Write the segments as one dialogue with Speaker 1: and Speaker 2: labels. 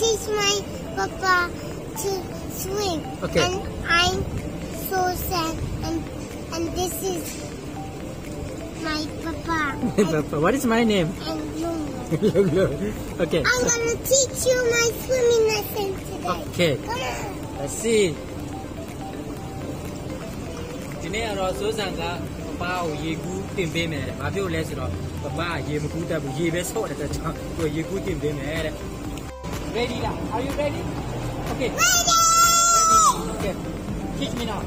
Speaker 1: teach my papa to swim.
Speaker 2: Okay.
Speaker 1: And I'm so sad. And and this is my papa. and,
Speaker 2: what is my name
Speaker 1: and Lunga.
Speaker 2: look look okay
Speaker 1: I'm gonna teach you my swimming lesson today.
Speaker 2: okay
Speaker 1: Come on.
Speaker 2: let's see ဒီနေ့ကတော့စိုးစံကပပကိုရေကူးတင်ပေးမယ်တဲ့။ဘာဖြစ်လို့လဲဆိုတော့ပပကရေမကူးတတ်ဘူး။ရေပဲဆော့တဲ့အတွက်ကြောင့်သူကရေကူးတင်ပေးမယ်တဲ့။ Ready လား Are you ready? Okay. Ready. Okay. Teach me now.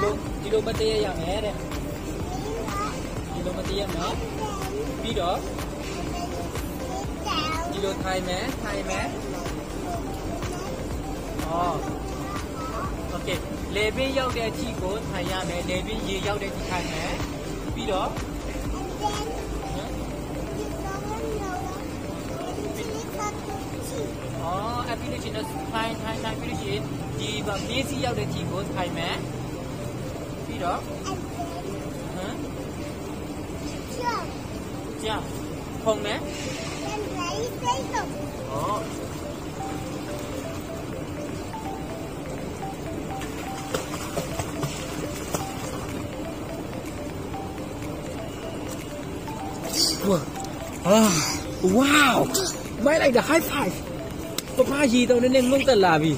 Speaker 2: ဟမ်ဒီလိုဒီလိုမတည့်ရရမယ်တဲ့။ဒီလိုမတည့်ရမယ်။ပြီးတော့ဒီလိုထိုင်မယ်ထိုင်မယ်။အော် โอเคလေပင်းရောက်တဲ့အထိကိုထိုင်ရမယ်လေပင်းရေရောက်တဲ့အထိထိုင်မယ်ပြီးတော့ ဟမ်အော်အပီလို့ရှိရင်ထိုင်ထိုင်ထိုင်ပြီးလို့ရှိရင်ဒီဗမေးစီရောက်တဲ့အထိကိုထိုင်မယ်ပြီးတော့ဟမ်ကြာခုံမယ်အော် Ah, wow မိုက်လိုက်တာ high five ပပရေတောင်နဲ့ငုံတက်လာပြီ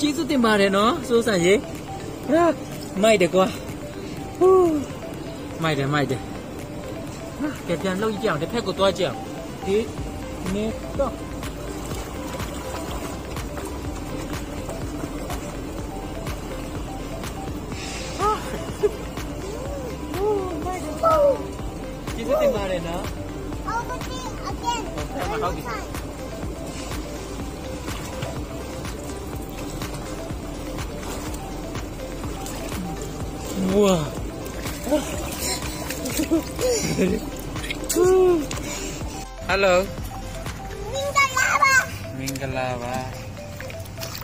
Speaker 2: ကျေးဇူးတင်ပါတယ်နော်စိုးစံရေဟာမိုက်တယ်ကွာဟူးမိုက်တယ်မိုက်တယ်ဟာကြပြန်လှုပ်ကြအောင်တစ်ဖက်ကိုသွားကြအောင်ဒီနေတော့ကျေးဇူးတင်ပါတယ်နော် I'll go again. Okay, I'll go. Hello. Mingalava. Mingalava.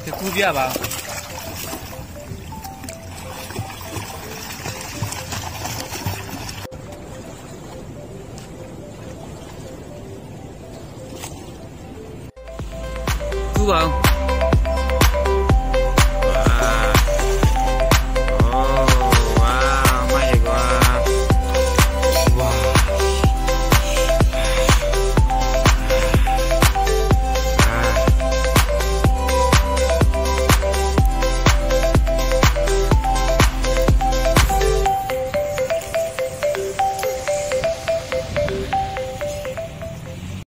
Speaker 2: Te kudia ba? Wow.